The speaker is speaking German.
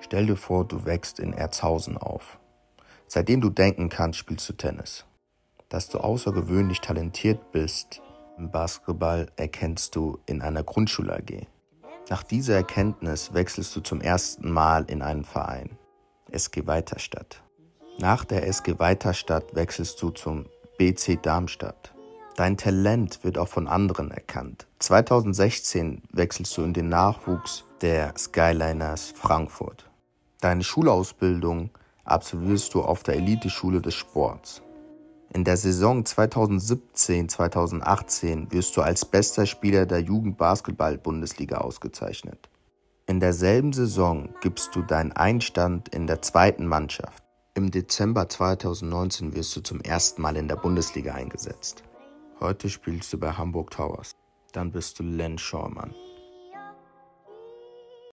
Stell dir vor, du wächst in Erzhausen auf. Seitdem du denken kannst, spielst du Tennis. Dass du außergewöhnlich talentiert bist im Basketball, erkennst du in einer Grundschule AG. Nach dieser Erkenntnis wechselst du zum ersten Mal in einen Verein, SG Weiterstadt. Nach der SG Weiterstadt wechselst du zum BC Darmstadt. Dein Talent wird auch von anderen erkannt. 2016 wechselst du in den Nachwuchs der Skyliners Frankfurt. Deine Schulausbildung absolvierst du auf der Eliteschule des Sports. In der Saison 2017-2018 wirst du als bester Spieler der Jugendbasketball-Bundesliga ausgezeichnet. In derselben Saison gibst du deinen Einstand in der zweiten Mannschaft. Im Dezember 2019 wirst du zum ersten Mal in der Bundesliga eingesetzt. Heute spielst du bei Hamburg Towers. Dann bist du Len Schormann.